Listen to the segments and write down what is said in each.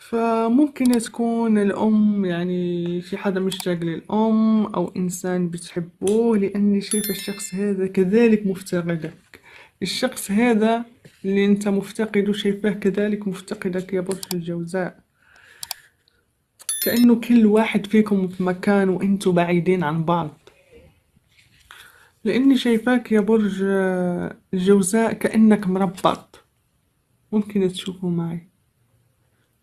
فممكن تكون الأم يعني في حدا مشتاق للأم أو إنسان بتحبه لأني شايفة الشخص هذا كذلك مفتقدك. الشخص هذا اللي أنت مفتقده شايفاه كذلك مفتقدك يا برج الجوزاء. كأنه كل واحد فيكم في مكان وأنتوا بعيدين عن بعض. لأني شايفاك يا برج الجوزاء كأنك مربط. ممكن تشوفوا معي.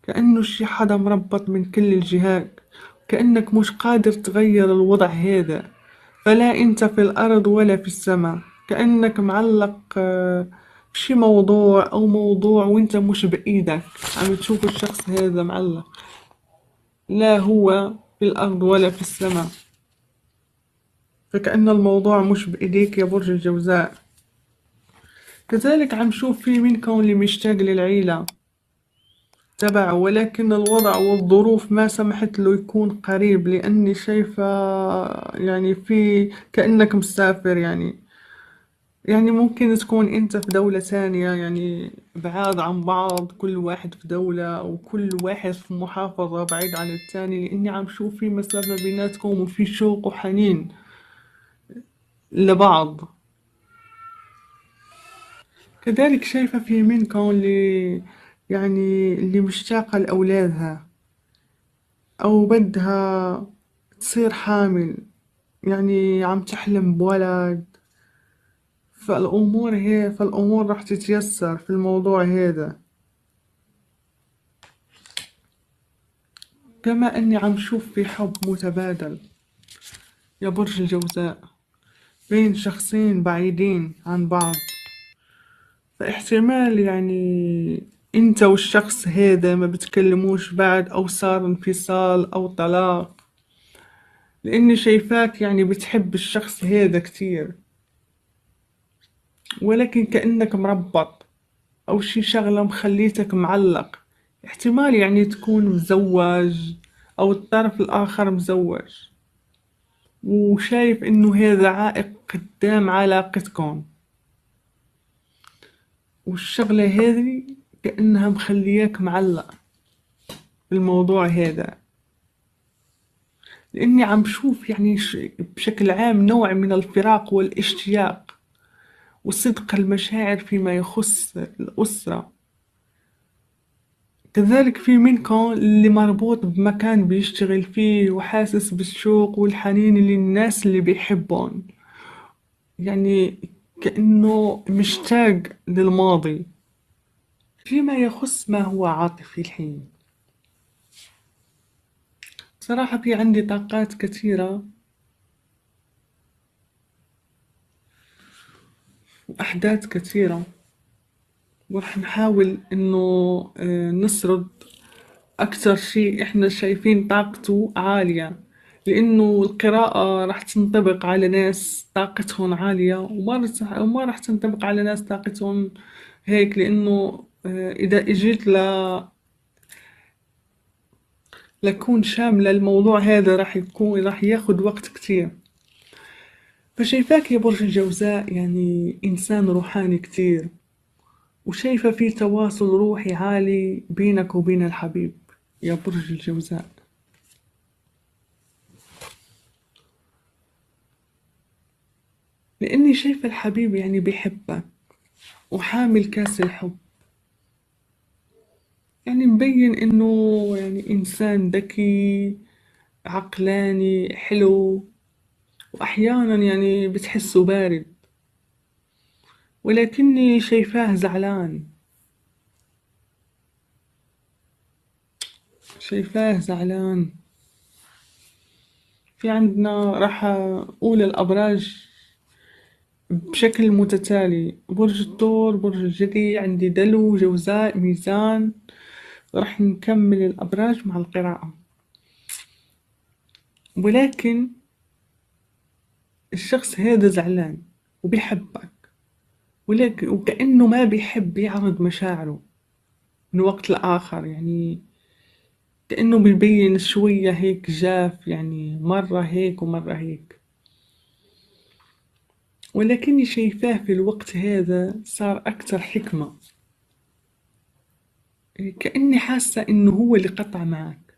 كأنه شي حدا مربط من كل الجهات كأنك مش قادر تغير الوضع هذا. فلا أنت في الأرض ولا في السماء كأنك معلق آه، بشي موضوع أو موضوع وأنت مش بإيدك. عم تشوف الشخص هذا معلق. لا هو في الأرض ولا في السماء. فكأن الموضوع مش بإيديك يا برج الجوزاء. كذلك عم شوف في منكم اللي مشتاق للعيلة. تبعه ولكن الوضع والظروف ما سمحت له يكون قريب لأني شايفة يعني في كأنك مسافر يعني. يعني ممكن تكون أنت في دولة ثانية يعني بعاد عن بعض كل واحد في دولة أو كل واحد في محافظة بعيد عن الثاني لأني عم شوف في مسافة بيناتكم وفي شوق وحنين لبعض. كذلك شايفة في منكم اللي يعني اللي مشتاقة لأولادها أو بدها تصير حامل يعني عم تحلم بولد. فالأمور هي فالأمور راح تتيسر في الموضوع هذا كما أني عم شوف في حب متبادل يا برج الجوزاء بين شخصين بعيدين عن بعض. فاحتمال يعني انت والشخص هذا ما بتكلموش بعد أو صار انفصال أو طلاق. لأني شايفاك يعني بتحب الشخص هذا كتير. ولكن كأنك مربط أو شي شغلة مخليتك معلق. احتمال يعني تكون مزوج أو الطرف الآخر مزوج. وشايف إنه هذا عائق قدام علاقتكم. والشغلة هذي كأنها مخلياك معلق بالموضوع هذا. لأني عم شوف يعني بشكل عام نوع من الفراق والاشتياق وصدق المشاعر فيما يخص الأسرة. كذلك في منكم اللي مربوط بمكان بيشتغل فيه وحاسس بالشوق والحنين للناس اللي بيحبون. يعني كأنه مشتاق للماضي. فيما يخص ما هو عاطفي الحين. صراحة في عندي طاقات كثيرة. وأحداث كثيرة. ورح نحاول إنه آه، نسرد أكثر شيء إحنا شايفين طاقته عالية. لأنه القراءة راح تنطبق على ناس طاقتهم عالية وما وما راح تنطبق على ناس طاقتهم هيك لأنه إذا إجيت ل لكون شاملة الموضوع هذا راح يكون راح ياخد وقت كتير. فشايفاك يا برج الجوزاء يعني إنسان روحاني كتير وشايفة في تواصل روحي عالي بينك وبين الحبيب يا برج الجوزاء. لأني شايفة الحبيب يعني بيحبك وحامل كاس الحب. يعني مبين إنه يعني إنسان ذكي عقلاني حلو وأحيانا يعني بتحسه بارد. ولكني شايفاه زعلان. شايفاه زعلان. في عندنا راح أقول الأبراج بشكل متتالي. برج الثور برج الجدي عندي دلو جوزاء ميزان. راح نكمل الأبراج مع القراءة. ولكن الشخص هذا زعلان وبيحبك ولكن وكأنه ما بيحب يعرض مشاعره من وقت لآخر. يعني كأنه بيبين شوية هيك جاف يعني مرة هيك ومرة هيك. ولكني شايفاه في الوقت هذا صار أكثر حكمة. كأني حاسة إنه هو اللي قطع معك.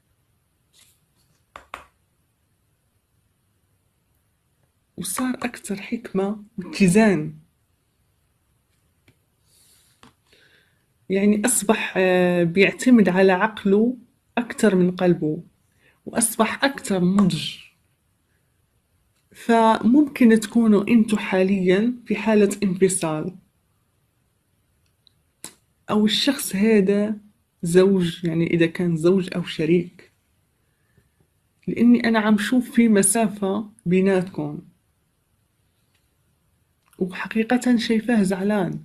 وصار أكثر حكمة واتزان. يعني أصبح آه، بيعتمد على عقله أكثر من قلبه وأصبح أكثر نضج فممكن تكونوا أنتوا حاليا في حالة انفصال. أو الشخص هذا زوج يعني إذا كان زوج أو شريك. لأني أنا عم شوف في مسافة بيناتكم. وحقيقة شايفاه زعلان.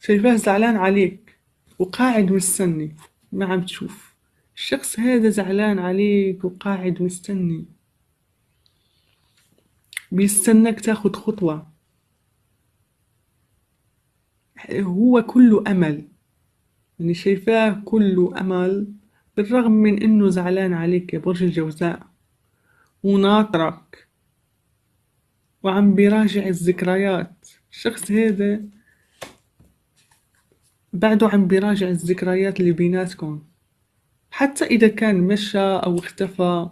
شايفاه زعلان عليك وقاعد مستني. ما عم تشوف. الشخص هذا زعلان عليك وقاعد مستني. بيستناك تاخد خطوة. هو كله أمل. يعني شايفاه كله أمل بالرغم من إنه زعلان عليك يا برج الجوزاء. وناطرك. وعم بيراجع الذكريات. الشخص هذا بعده عم بيراجع الذكريات اللي بيناتكم. حتى إذا كان مشى أو اختفى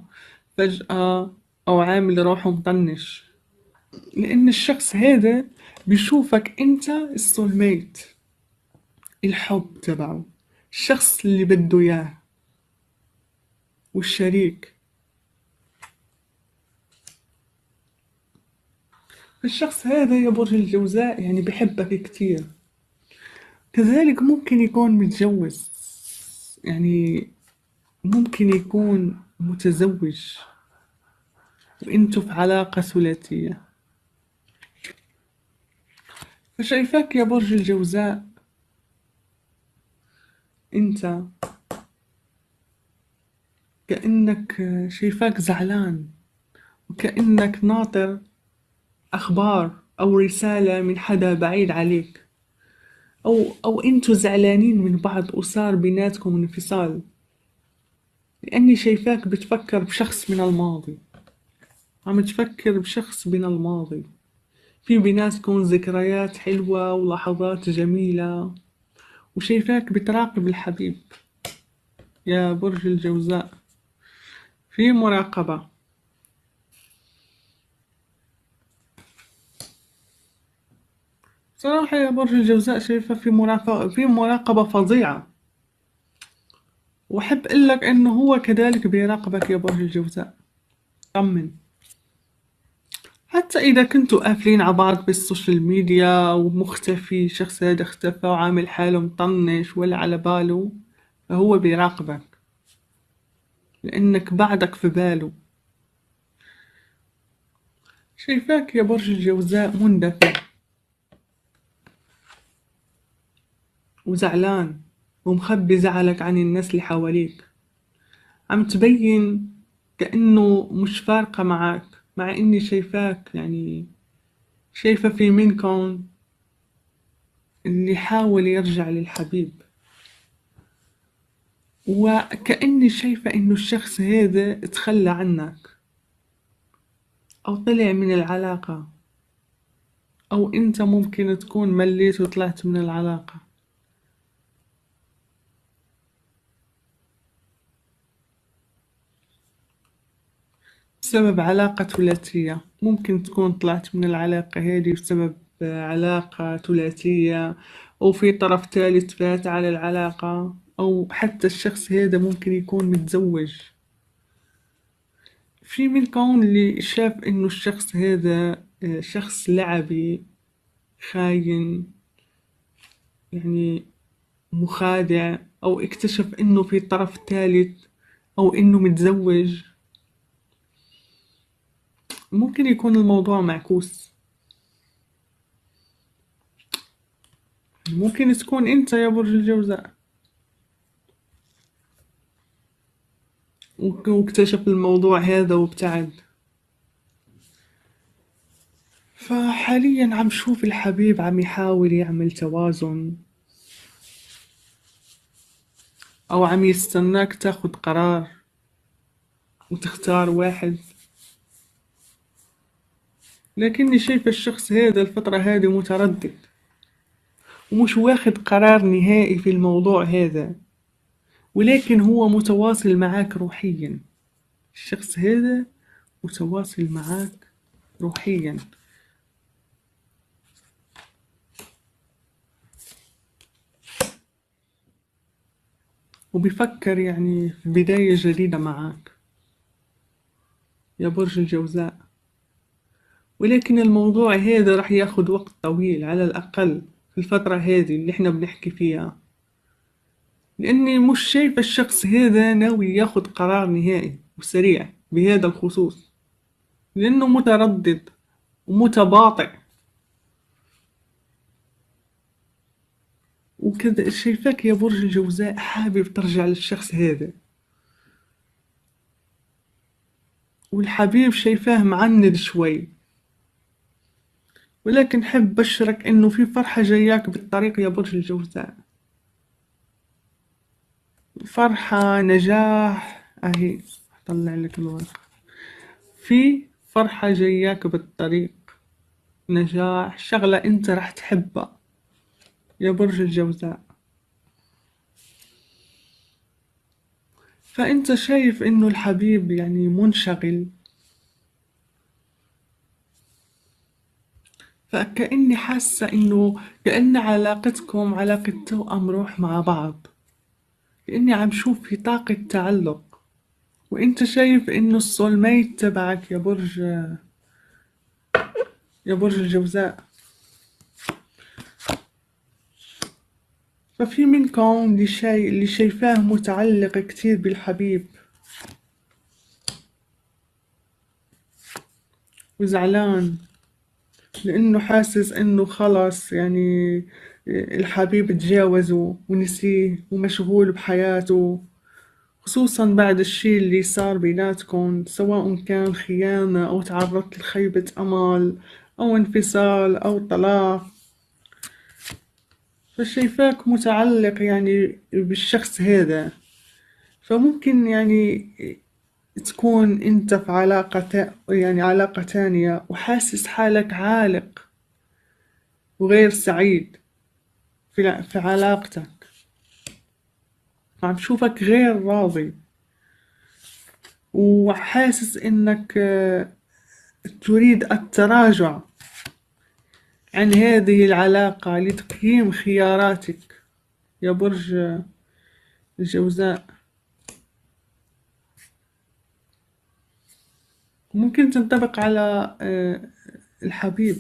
فجأة أو عامل روحه مطنش. لأن الشخص هذا بيشوفك أنت السولميت الحب تبعه الشخص اللي بده إياه والشريك. الشخص هذا يا برج الجوزاء يعني بحبك كتير. كذلك ممكن يكون متجوز يعني ممكن يكون متزوج وانتو في علاقة ثلاثية. فشايفاك يا برج الجوزاء. انت كأنك شايفاك زعلان وكأنك ناطر أخبار أو رسالة من حدا بعيد عليك أو أو أنتوا زعلانين من بعض وصار بيناتكم انفصال. لأني شايفاك بتفكر بشخص من الماضي عم تفكر بشخص من الماضي. في بيناتكم ذكريات حلوة ولحظات جميلة. وشايفاك بتراقب الحبيب. يا برج الجوزاء. في مراقبة. صراحة يا برج الجوزاء شايفة في مراقبة في مراقبة فظيعة. وأحب أقول لك إنه هو كذلك بيراقبك يا برج الجوزاء. طمن. حتى إذا كنتوا قافلين على بعض بالسوشيال ميديا ومختفي شخص هذا اختفى وعامل حاله مطنش ولا على باله فهو بيراقبك. لأنك بعدك في باله. شايفاك يا برج الجوزاء مندفع. وزعلان. ومخبي زعلك عن الناس اللي حواليك. عم تبين كأنه مش فارقة معك مع إني شايفاك يعني شايفة في منكم اللي حاول يرجع للحبيب. وكأني شايفة إنه الشخص هذا تخلى عنك. أو طلع من العلاقة. أو أنت ممكن تكون مليت وطلعت من العلاقة. بسبب علاقة ثلاثية. ممكن تكون طلعت من العلاقة هذي بسبب علاقة ثلاثية أو في طرف ثالث فات على العلاقة أو حتى الشخص هذا ممكن يكون متزوج. في منكم اللي شاف إنه الشخص هذا شخص لعبي خاين يعني مخادع أو اكتشف إنه في طرف ثالث أو إنه متزوج ممكن يكون الموضوع معكوس. ممكن تكون انت يا برج الجوزاء. واكتشف الموضوع هذا وابتعد. فحاليا عم شوف الحبيب عم يحاول يعمل توازن. أو عم يستناك تاخد قرار. وتختار واحد. لكني شايفة الشخص هذا الفترة هذه متردد. ومش واخد قرار نهائي في الموضوع هذا. ولكن هو متواصل معاك روحيا. الشخص هذا متواصل معاك روحيا. وبيفكر يعني في بداية جديدة معاك. يا برج الجوزاء. ولكن الموضوع هذا راح ياخد وقت طويل على الأقل في الفترة هذه اللي إحنا بنحكي فيها. لأني مش شايفة الشخص هذا ناوي ياخد قرار نهائي وسريع بهذا الخصوص. لأنه متردد ومتباطئ. وكذا شايفاك يا برج الجوزاء حابب ترجع للشخص هذا. والحبيب شايفاه معند شوي. ولكن حب بشرك إنه في فرحة جاياك بالطريق يا برج الجوزاء. فرحة نجاح. أهي اطلع لك الورقة في فرحة جاياك بالطريق نجاح شغلة أنت راح تحبها يا برج الجوزاء. فأنت شايف إنه الحبيب يعني منشغل. فكأني حاسة إنه كأن علاقتكم علاقة توأم روح مع بعض. كأني عم شوف في طاقة تعلق. وإنت شايف إنه السولميت تبعك يا برج يا برج الجوزاء. ففي منكم اللي, شاي... اللي شايفاه متعلق كتير بالحبيب. وزعلان. لأنه حاسس إنه خلص يعني الحبيب تجاوزه ونسيه ومشغول بحياته خصوصا بعد الشي اللي صار بيناتكم سواء كان خيانة أو تعرضت لخيبة أمل أو انفصال أو طلاق. فشايفاك متعلق يعني بالشخص هذا. فممكن يعني تكون أنت في علاقة يعني علاقة تانية وحاسس حالك عالق وغير سعيد في, في علاقتك. عم شوفك غير راضي وحاسس إنك آه، تريد التراجع عن هذه العلاقة لتقييم خياراتك. يا برج الجوزاء. ممكن تنطبق على آه، الحبيب.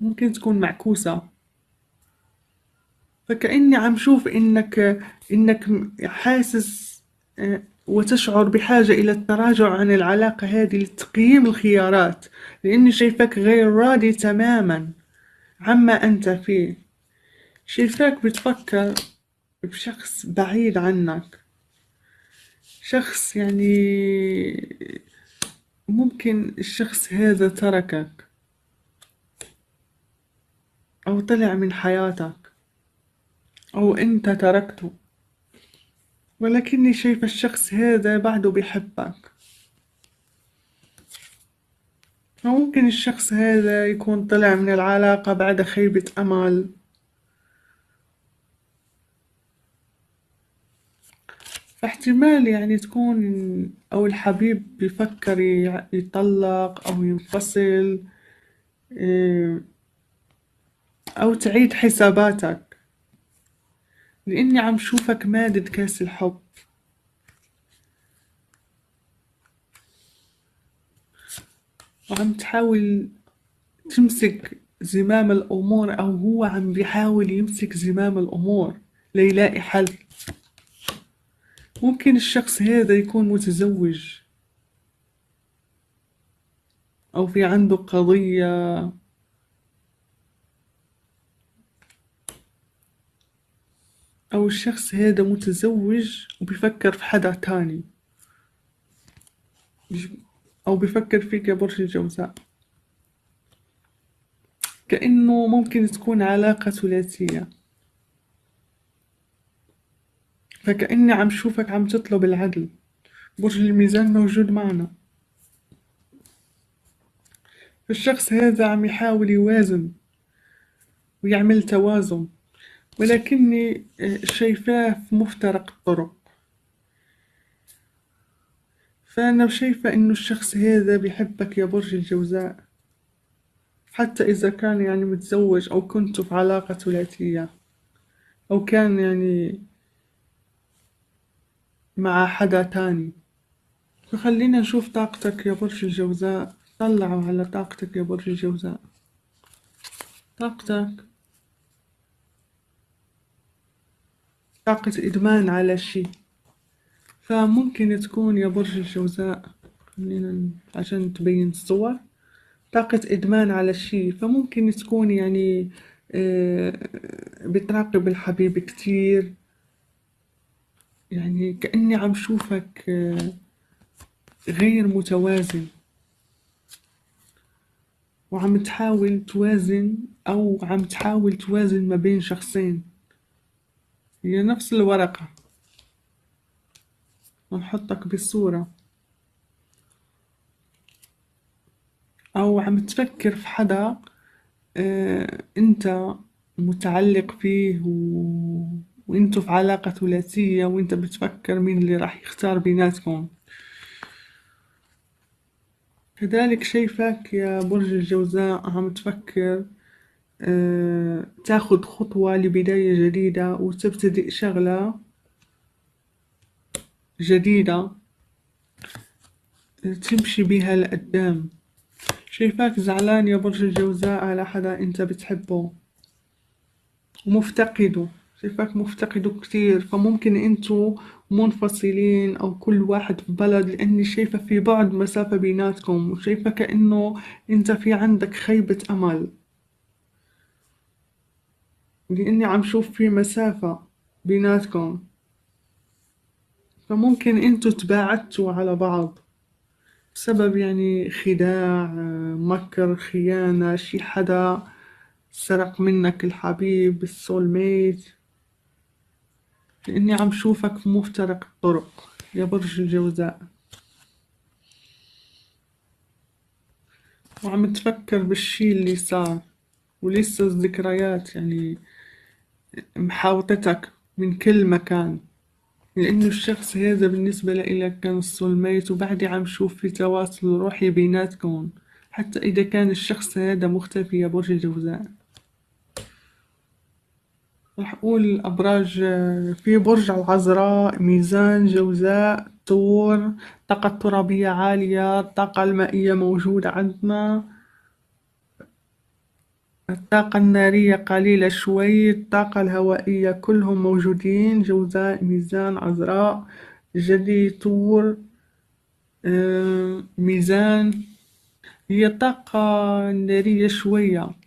ممكن تكون معكوسة. فكأني عم شوف إنك إنك حاسس آه، وتشعر بحاجة إلى التراجع عن العلاقة هذه لتقييم الخيارات لأني شايفك غير راضي تماما عما أنت فيه. شايفاك بتفكر بشخص بعيد عنك. شخص يعني ممكن الشخص هذا تركك أو طلع من حياتك أو أنت تركته. ولكني شايفة الشخص هذا بعده بيحبك. ممكن الشخص هذا يكون طلع من العلاقة بعد خيبة أمل. فاحتمال يعني تكون أو الحبيب بيفكر يطلق أو ينفصل إيه، أو تعيد حساباتك. لأني عم شوفك مادد كاس الحب. وعم تحاول تمسك زمام الأمور أو هو عم بيحاول يمسك زمام الأمور ليلاقي حل. ممكن الشخص هذا يكون متزوج. أو في عنده قضية. أو الشخص هذا متزوج وبيفكر في حدا تاني. أو بيفكر فيك يا برج الجوزاء كأنه ممكن تكون علاقة ثلاثية. فكأني عم شوفك عم تطلب العدل. برج الميزان موجود معنا. الشخص هذا عم يحاول يوازن ويعمل توازن ولكني شايفاه في مفترق الطرق. فأنا شايفة إنه الشخص هذا بيحبك يا برج الجوزاء حتى إذا كان يعني متزوج أو كنتوا في علاقة ثلاثية أو كان يعني مع حدا تاني. فخلينا نشوف طاقتك يا برج الجوزاء. طلعوا على طاقتك يا برج الجوزاء. طاقتك. طاقة إدمان على شي فممكن تكون يا برج الجوزاء خلينا عشان تبين الصور. طاقة إدمان على شي فممكن تكون يعني آه، بتراقب الحبيب كتير. يعني كأني عم شوفك آه، غير متوازن. وعم تحاول توازن أو عم تحاول توازن ما بين شخصين. هي نفس الورقة. ونحطك بالصورة أو عم تفكر في حدا آه أنت متعلق فيه و... وانتوا في علاقة ثلاثية وانت بتفكر مين اللي راح يختار بيناتكم. كذلك شايفك يا برج الجوزاء عم تفكر آه، تاخد خطوة لبداية جديدة وتبتدئ شغلة جديدة تمشي بها لقدام. شايفاك زعلان يا برج الجوزاء على حدا أنت بتحبه. ومفتقده. شايفاك مفتقدة كتير فممكن انتو منفصلين أو كل واحد في بلد لأني شايفة في بعد مسافة بيناتكم وشايفة كأنه انت في عندك خيبة أمل. لأني عم شوف في مسافة بيناتكم. فممكن انتو تباعدتوا على بعض بسبب يعني خداع مكر خيانة شي حدا سرق منك الحبيب السول ميت لأني عم شوفك مفترق الطرق. يا برج الجوزاء. وعم تفكر بالشي اللي صار. ولسه الذكريات يعني محاوطتك من كل مكان. لأنه الشخص هذا بالنسبة لإلك كان السولميت وبعدي عم شوف في تواصل روحي بيناتكم. حتى إذا كان الشخص هذا مختفي يا برج الجوزاء. راح أقول الأبراج في برج العذراء ميزان جوزاء طور الطاقة الترابية عالية الطاقة المائية موجودة عندنا. الطاقة النارية قليلة شوي الطاقة الهوائية كلهم موجودين جوزاء ميزان عذراء جدي طور آه، ميزان. هي طاقة نارية شوية.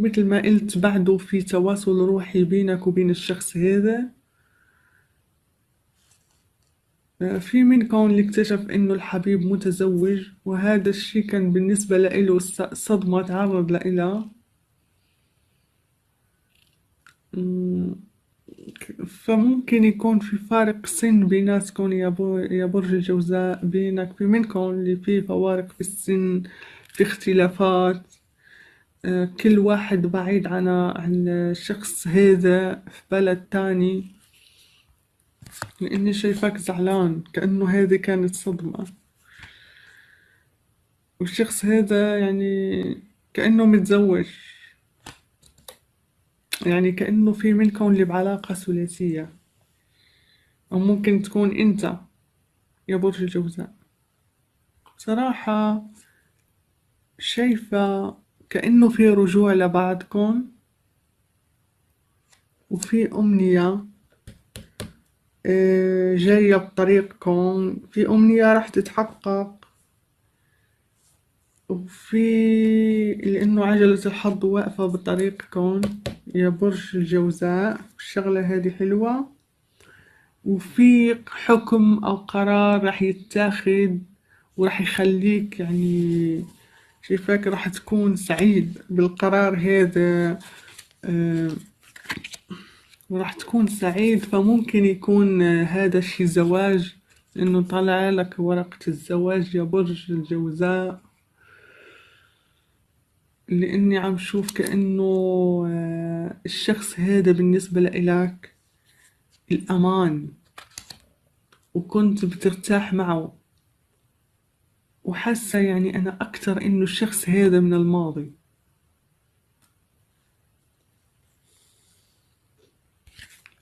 مثل ما قلت بعده في تواصل روحي بينك وبين الشخص هذا آه، في منكم اللي اكتشف إنه الحبيب متزوج وهذا الشي كان بالنسبة له صدمة تعرض لإلها فممكن يكون في فارق سن بيناتكم يا, يا برج الجوزاء بينك في منكم اللي فيه فوارق في السن في اختلافات. آه، كل واحد بعيد عن عن الشخص هذا في بلد تاني لأني شايفاك زعلان كأنه هذه كانت صدمة. والشخص هذا يعني كأنه متزوج. يعني كأنه في منكم اللي بعلاقة ثلاثية. أو ممكن تكون أنت يا برج الجوزاء. صراحة شايفة كأنه في رجوع لبعضكم وفي أمنية آه، جاية بطريقكم في أمنية راح تتحقق وفي لأنه عجلة الحظ واقفة بطريقكم يا برج الجوزاء الشغلة هذه حلوة. وفي حكم أو قرار راح يتاخد وراح يخليك يعني شايفاك راح تكون سعيد بالقرار هذا آه، وراح تكون سعيد فممكن يكون هذا الشي زواج لأنه طلع لك ورقة الزواج يا برج الجوزاء. لإني عم شوف كأنه آه، الشخص هذا بالنسبة لإلك الأمان وكنت بترتاح معه. وحاسة يعني أنا أكتر إنه الشخص هذا من الماضي.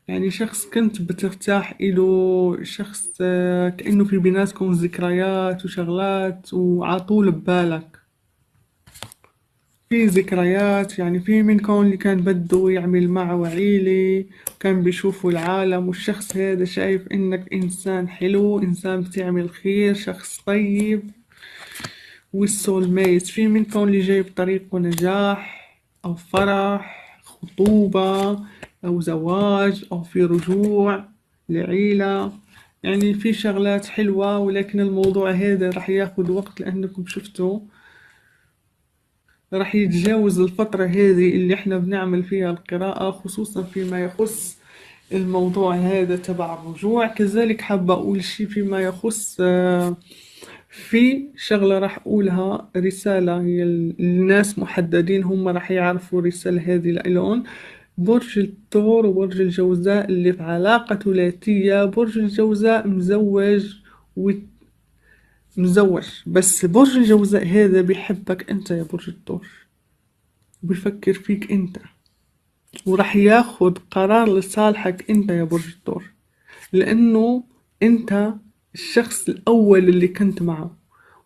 يعني شخص كنت بترتاح إله شخص آه، كأنه في بيناتكم ذكريات وشغلات وعطول ببالك. في ذكريات يعني في منكم اللي كان بده يعمل معه عيلة وكان بيشوفوا العالم والشخص هذا شايف إنك إنسان حلو إنسان بتعمل خير شخص طيب. والسول ميت في منكم اللي جاي بطريقه نجاح أو فرح خطوبة أو زواج أو في رجوع لعيلة. يعني في شغلات حلوة ولكن الموضوع هذا راح ياخد وقت لأنكم شفتوا. راح يتجاوز الفترة هذه اللي إحنا بنعمل فيها القراءة خصوصا فيما يخص الموضوع هذا تبع الرجوع. كذلك حابة أقول شي فيما يخص آه، في شغلة راح أقولها رسالة هي الناس محددين هم راح يعرفوا الرسالة هذه لإلهم برج الثور وبرج الجوزاء اللي في علاقة ثلاثية برج الجوزاء مزوج و مزوج. بس برج الجوزاء هذا بيحبك أنت يا برج الثور بيفكر فيك أنت. وراح ياخد قرار لصالحك أنت يا برج الثور لأنه أنت الشخص الأول اللي كنت معه.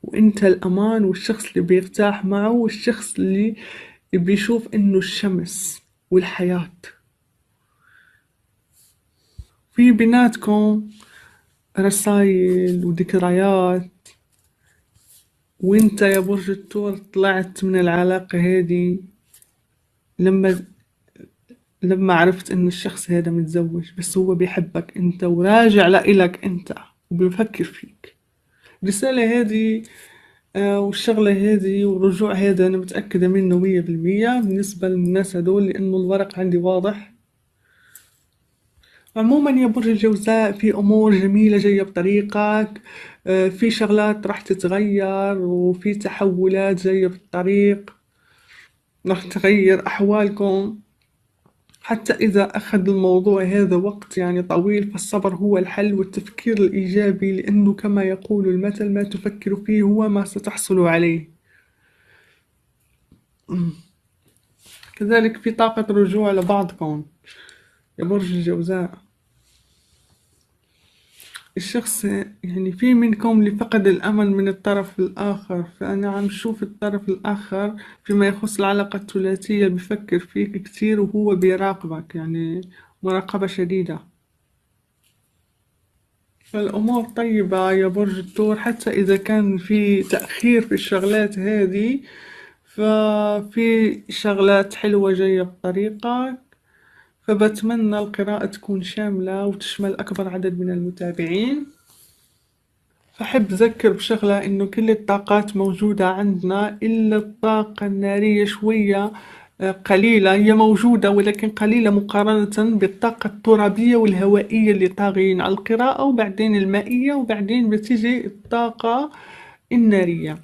وأنت الأمان والشخص اللي بيرتاح معه والشخص اللي بيشوف إنه الشمس والحياة. في بيناتكم رسايل وذكريات. وأنت يا برج الثور طلعت من العلاقة هذه لما لما عرفت ان الشخص هذا متزوج بس هو بيحبك أنت وراجع لإلك أنت. وبيفكر فيك. الرسالة هذه آه والشغلة هذه والرجوع هذا أنا متأكدة منه مية بالمية بالنسبة للناس هدول لأنه الورق عندي واضح. عموما يا برج الجوزاء في أمور جميلة جاية بطريقك آه في شغلات راح تتغير وفي تحولات جاية بالطريق. راح تغير أحوالكم. حتى إذا أخذ الموضوع هذا وقت يعني طويل فالصبر هو الحل والتفكير الإيجابي لأنه كما يقول المثل ما تفكر فيه هو ما ستحصل عليه. كذلك في طاقة رجوع لبعضكم. يا برج الجوزاء. الشخص يعني في منكم اللي فقد الأمل من الطرف الآخر فأنا عم شوف الطرف الآخر فيما يخص العلاقة الثلاثية بفكر فيك كتير وهو بيراقبك يعني مراقبة شديدة. فالأمور طيبة يا برج الثور حتى إذا كان في تأخير في الشغلات هذه ففي شغلات حلوة جاية بطريقك فبتمنى القراءة تكون شاملة وتشمل أكبر عدد من المتابعين. فأحب أذكر بشغلة إنه كل الطاقات موجودة عندنا إلا الطاقة النارية شوية آه، قليلة. هي موجودة ولكن قليلة مقارنة بالطاقة الترابية والهوائية اللي طاغيين على القراءة وبعدين المائية وبعدين بتيجي الطاقة النارية.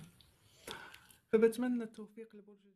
فبتمنى التوفيق لبرج